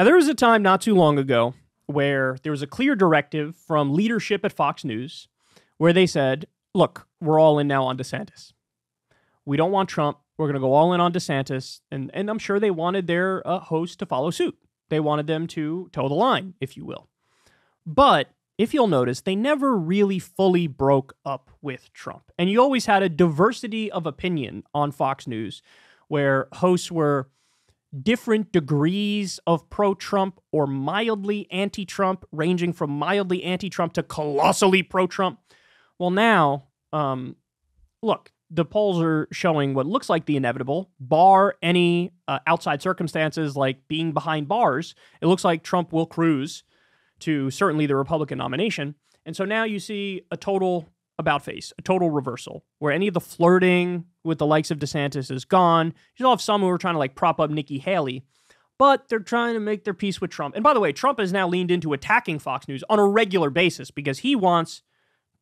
Now, there was a time not too long ago where there was a clear directive from leadership at Fox News where they said, look, we're all in now on DeSantis. We don't want Trump. We're going to go all in on DeSantis. And, and I'm sure they wanted their uh, host to follow suit. They wanted them to toe the line, if you will. But if you'll notice, they never really fully broke up with Trump. And you always had a diversity of opinion on Fox News where hosts were different degrees of pro Trump or mildly anti Trump, ranging from mildly anti Trump to colossally pro Trump. Well, now, um, look, the polls are showing what looks like the inevitable, bar any uh, outside circumstances like being behind bars. It looks like Trump will cruise to certainly the Republican nomination. And so now you see a total about face, a total reversal, where any of the flirting with the likes of DeSantis is gone. You still have some who are trying to like prop up Nikki Haley, but they're trying to make their peace with Trump. And by the way, Trump has now leaned into attacking Fox News on a regular basis because he wants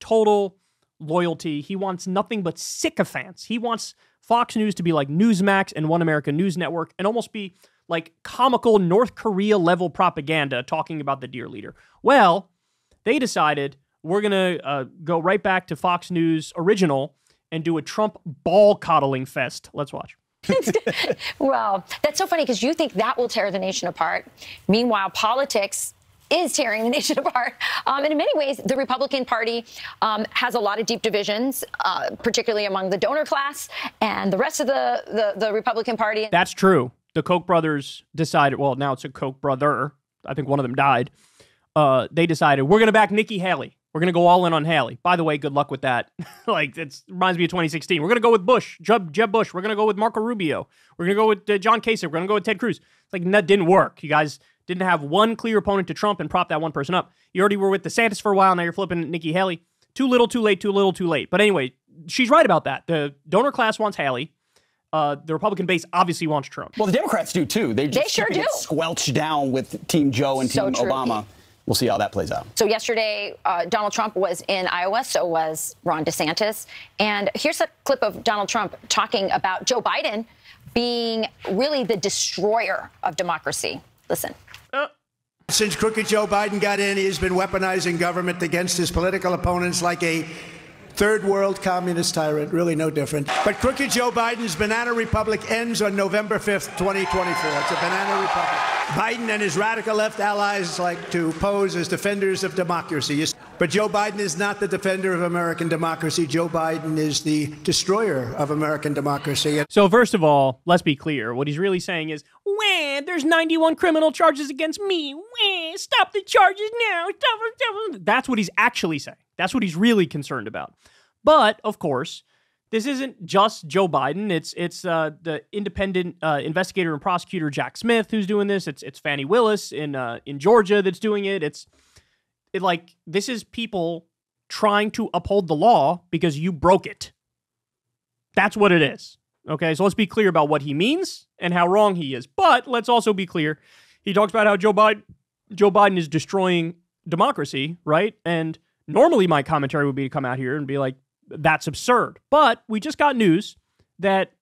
total loyalty. He wants nothing but sycophants. He wants Fox News to be like Newsmax and One American News Network and almost be like comical North Korea level propaganda talking about the dear leader. Well, they decided we're going to uh, go right back to Fox News original and do a Trump ball coddling fest. Let's watch. well, that's so funny because you think that will tear the nation apart. Meanwhile, politics is tearing the nation apart. Um, and in many ways, the Republican Party um, has a lot of deep divisions, uh, particularly among the donor class and the rest of the, the, the Republican Party. That's true. The Koch brothers decided, well, now it's a Koch brother. I think one of them died. Uh, they decided, we're going to back Nikki Haley. We're going to go all in on Haley. By the way, good luck with that. like, it reminds me of 2016. We're going to go with Bush, Jeb, Jeb Bush. We're going to go with Marco Rubio. We're going to go with uh, John Kasich. We're going to go with Ted Cruz. It's like, that didn't work. You guys didn't have one clear opponent to Trump and prop that one person up. You already were with DeSantis for a while. Now you're flipping Nikki Haley. Too little, too late, too little, too late. But anyway, she's right about that. The donor class wants Haley. Uh, the Republican base obviously wants Trump. Well, the Democrats do too. They just they sure do. squelched down with Team Joe and so Team true. Obama. We'll see how that plays out. So yesterday, uh, Donald Trump was in Iowa. So was Ron DeSantis. And here's a clip of Donald Trump talking about Joe Biden being really the destroyer of democracy. Listen. Uh. Since crooked Joe Biden got in, he has been weaponizing government against his political opponents like a third world communist tyrant, really no different. But crooked Joe Biden's banana republic ends on November 5th, 2024. It's a banana republic. Biden and his radical left allies like to pose as defenders of democracy. But Joe Biden is not the defender of American democracy. Joe Biden is the destroyer of American democracy. So, first of all, let's be clear. What he's really saying is, Wah, there's 91 criminal charges against me. Wah, stop the charges now. Stop, stop. That's what he's actually saying. That's what he's really concerned about. But, of course, this isn't just Joe Biden. It's it's uh, the independent uh, investigator and prosecutor Jack Smith who's doing this. It's it's Fani Willis in uh, in Georgia that's doing it. It's it like this is people trying to uphold the law because you broke it. That's what it is. Okay, so let's be clear about what he means and how wrong he is. But let's also be clear. He talks about how Joe Biden Joe Biden is destroying democracy, right? And normally my commentary would be to come out here and be like, that's absurd. But we just got news that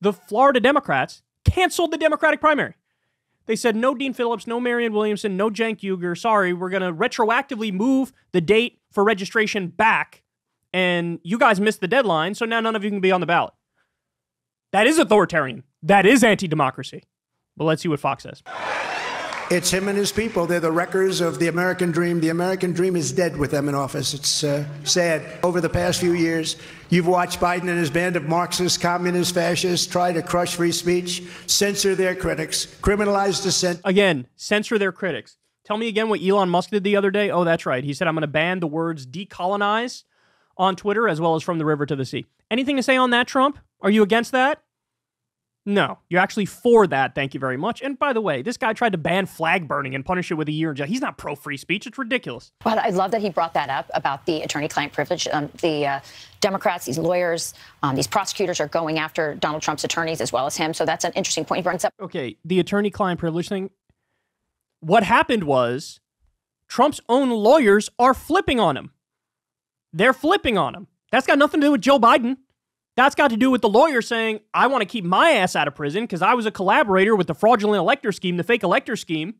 the Florida Democrats canceled the Democratic primary. They said no Dean Phillips, no Marianne Williamson, no Cenk Uygur. Sorry, we're going to retroactively move the date for registration back. And you guys missed the deadline, so now none of you can be on the ballot. That is authoritarian. That is anti democracy. But let's see what Fox says. It's him and his people. They're the wreckers of the American dream. The American dream is dead with them in office. It's uh, sad. Over the past few years, you've watched Biden and his band of Marxists, communists, fascists try to crush free speech, censor their critics, criminalize dissent. Again, censor their critics. Tell me again what Elon Musk did the other day. Oh, that's right. He said, I'm going to ban the words decolonize on Twitter as well as from the river to the sea. Anything to say on that, Trump? Are you against that? No, you're actually for that. Thank you very much. And by the way, this guy tried to ban flag burning and punish it with a year in jail. He's not pro free speech. It's ridiculous. Well, I love that he brought that up about the attorney client privilege. Um, the uh, Democrats, these lawyers, um, these prosecutors are going after Donald Trump's attorneys as well as him. So that's an interesting point he brings up. Okay, the attorney client privilege thing. What happened was Trump's own lawyers are flipping on him. They're flipping on him. That's got nothing to do with Joe Biden. That's got to do with the lawyer saying, I want to keep my ass out of prison because I was a collaborator with the fraudulent elector scheme, the fake elector scheme.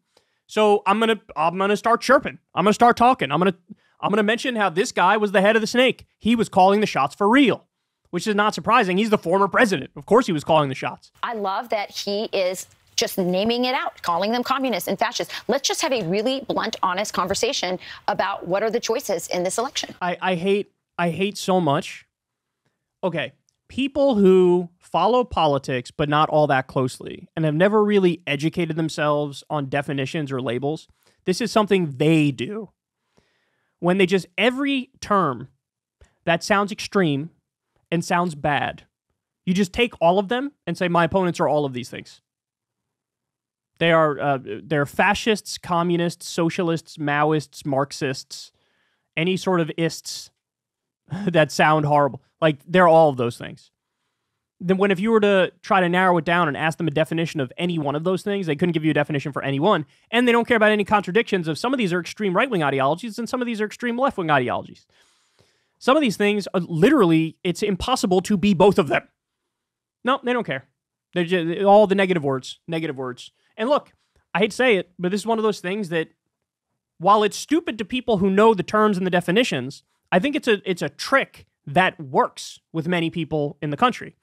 So I'm gonna I'm gonna start chirping. I'm gonna start talking. I'm gonna I'm gonna mention how this guy was the head of the snake. He was calling the shots for real, which is not surprising. He's the former president. Of course he was calling the shots. I love that he is just naming it out, calling them communists and fascists. Let's just have a really blunt, honest conversation about what are the choices in this election. I, I hate I hate so much. Okay, people who follow politics but not all that closely and have never really educated themselves on definitions or labels, this is something they do. When they just every term that sounds extreme and sounds bad, you just take all of them and say my opponents are all of these things. They are uh, they're fascists, communists, socialists, Maoists, Marxists, any sort of ists that sound horrible. Like they're all of those things. Then when if you were to try to narrow it down and ask them a definition of any one of those things, they couldn't give you a definition for any one. And they don't care about any contradictions of some of these are extreme right wing ideologies and some of these are extreme left wing ideologies. Some of these things are literally it's impossible to be both of them. No, they don't care. They're just all the negative words, negative words. And look, I hate to say it, but this is one of those things that while it's stupid to people who know the terms and the definitions, I think it's a it's a trick that works with many people in the country.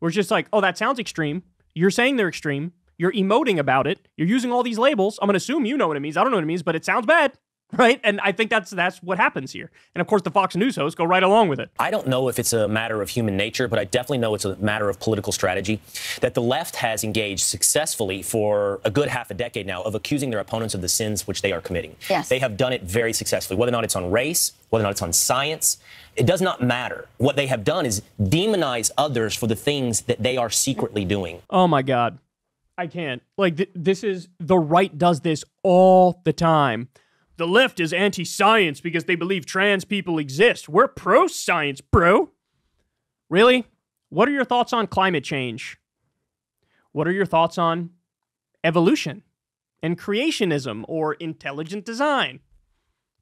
We're just like, oh, that sounds extreme. You're saying they're extreme. You're emoting about it. You're using all these labels. I'm to assume you know what it means. I don't know what it means, but it sounds bad right? And I think that's that's what happens here. And of course, the Fox News hosts go right along with it. I don't know if it's a matter of human nature, but I definitely know it's a matter of political strategy that the left has engaged successfully for a good half a decade now of accusing their opponents of the sins which they are committing. Yes. They have done it very successfully, whether or not it's on race, whether or not it's on science. It does not matter. What they have done is demonize others for the things that they are secretly doing. Oh my God. I can't. Like, th- this is the right does this all the time. The left is anti science because they believe trans people exist. We're pro science, bro. Really? What are your thoughts on climate change? What are your thoughts on evolution and creationism or intelligent design?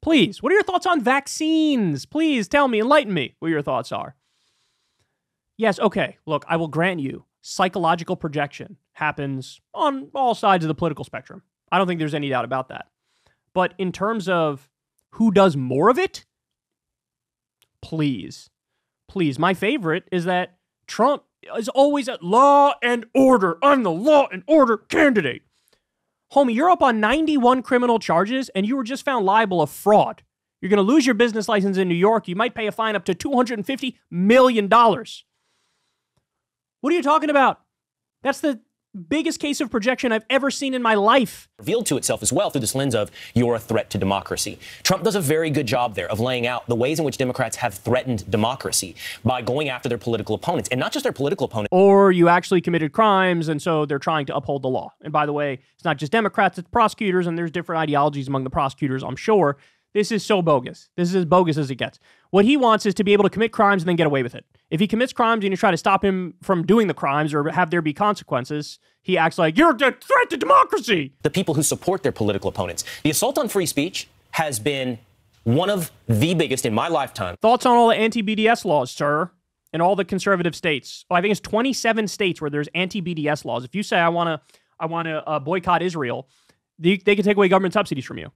Please, what are your thoughts on vaccines? Please tell me, enlighten me what your thoughts are. Yes, okay, look, I will grant you psychological projection happens on all sides of the political spectrum. I don't think there's any doubt about that. But in terms of who does more of it, please, please. My favorite is that Trump is always at law and order. I'm the law and order candidate. Homie, you're up on 91 criminal charges and you were just found liable of fraud. You're going to lose your business license in New York. You might pay a fine up to $250 million. What are you talking about? That's the biggest case of projection I've ever seen in my life. Revealed to itself as well through this lens of you're a threat to democracy. Trump does a very good job there of laying out the ways in which Democrats have threatened democracy by going after their political opponents, and not just their political opponents. Or you actually committed crimes, and so they're trying to uphold the law. And by the way, it's not just Democrats, it's prosecutors, and there's different ideologies among the prosecutors, I'm sure. This is so bogus. This is as bogus as it gets. What he wants is to be able to commit crimes and then get away with it. If he commits crimes and you try to stop him from doing the crimes or have there be consequences, he acts like you're a threat to democracy. The people who support their political opponents. The assault on free speech has been one of the biggest in my lifetime. Thoughts on all the anti BDS laws, sir? In all the conservative states. Oh, I think it's 27 states where there's anti BDS laws. If you say I want to, I want to uh, boycott Israel, they, they can take away government subsidies from you.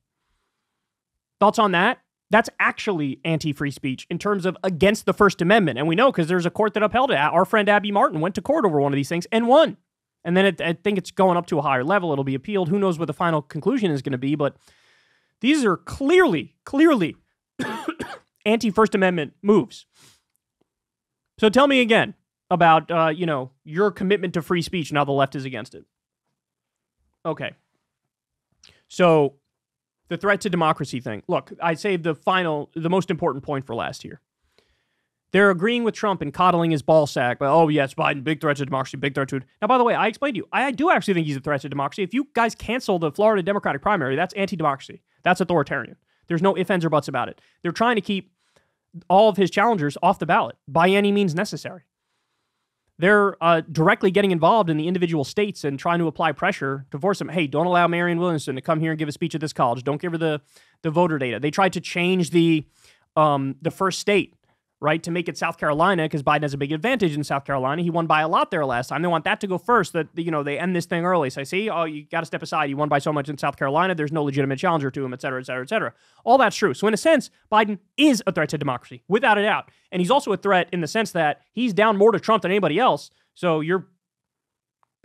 Thoughts on that? That's actually anti free speech in terms of against the First Amendment. And we know because there's a court that upheld it. Our friend Abby Martin went to court over one of these things and won. And then it, I think it's going up to a higher level. It'll be appealed. Who knows what the final conclusion is going to be? But these are clearly, clearly anti First Amendment moves. So tell me again about, uh, you know, your commitment to free speech and how the left is against it. Okay. So the threat to democracy thing. Look, I saved the final, the most important point for last here. They're agreeing with Trump and coddling his ball sack. But oh yes, Biden, big threat to democracy, big threat to. Now, by the way, I explained to you, I do actually think he's a threat to democracy. If you guys cancel the Florida Democratic primary, that's anti-democracy. That's authoritarian. There's no ifs ands or buts about it. They're trying to keep all of his challengers off the ballot by any means necessary. They're uh, directly getting involved in the individual states and trying to apply pressure to force them. Hey, don't allow Marianne Williamson to come here and give a speech at this college. Don't give her the the voter data. They tried to change the um, the first state right, to make it South Carolina because Biden has a big advantage in South Carolina. He won by a lot there last time. They want that to go first. That you know they end this thing early. So I see, oh, you got to step aside. You won by so much in South Carolina. There's no legitimate challenger to him, et cetera, et cetera, et cetera. All that's true. So in a sense, Biden is a threat to democracy without a doubt, and he's also a threat in the sense that he's down more to Trump than anybody else. So you're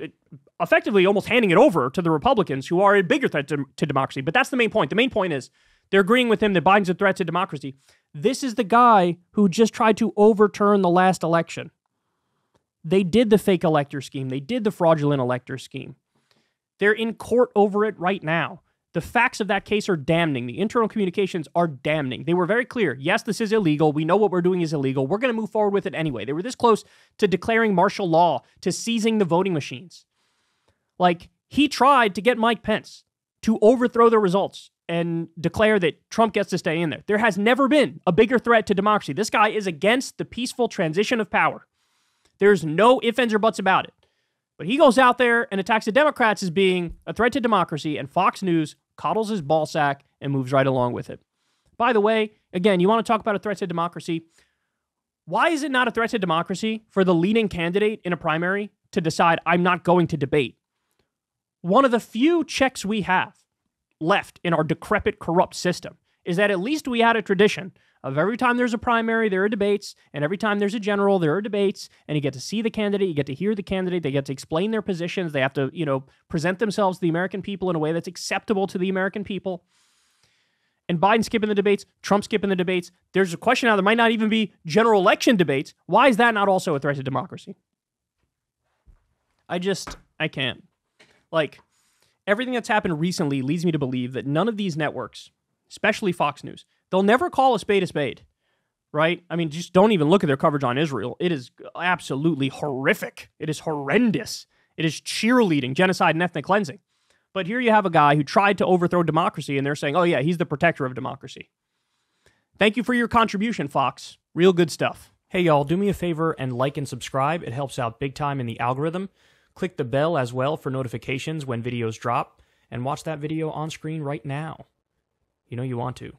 eh, effectively almost handing it over to the Republicans, who are a bigger threat to, to democracy. But that's the main point. The main point is they're agreeing with him that Biden's a threat to democracy. This is the guy who just tried to overturn the last election. They did the fake elector scheme, they did the fraudulent elector scheme. They're in court over it right now. The facts of that case are damning. The internal communications are damning. They were very clear. Yes, this is illegal. We know what we're doing is illegal. We're going to move forward with it anyway. They were this close to declaring martial law, to seizing the voting machines. Like, he tried to get Mike Pence to overthrow the results and declare that Trump gets to stay in there. There has never been a bigger threat to democracy. This guy is against the peaceful transition of power. There's no ifs, ands, or buts about it. But he goes out there and attacks the Democrats as being a threat to democracy, and Fox News coddles his ball sack and moves right along with it. By the way, again, you want to talk about a threat to democracy? Why is it not a threat to democracy for the leading candidate in a primary to decide, I'm not going to debate? One of the few checks we have left in our decrepit, corrupt system is that at least we had a tradition of every time there's a primary, there are debates, and every time there's a general, there are debates, and you get to see the candidate, you get to hear the candidate, they get to explain their positions, they have to, you know, present themselves to the American people in a way that's acceptable to the American people. And Biden skipping the debates, Trump skipping the debates. There's a question now there might not even be general election debates. Why is that not also a threat to democracy? I just I can't. Like everything that's happened recently leads me to believe that none of these networks, especially Fox News, they'll never call a spade a spade, right? I mean, just don't even look at their coverage on Israel. It is absolutely horrific. It is horrendous. It is cheerleading genocide and ethnic cleansing. But here you have a guy who tried to overthrow democracy, and they're saying, oh, yeah, he's the protector of democracy. Thank you for your contribution, Fox. Real good stuff. Hey, y'all, do me a favor and like and subscribe. It helps out big time in the algorithm. Click the bell as well for notifications when videos drop, and watch that video on screen right now. You know you want to.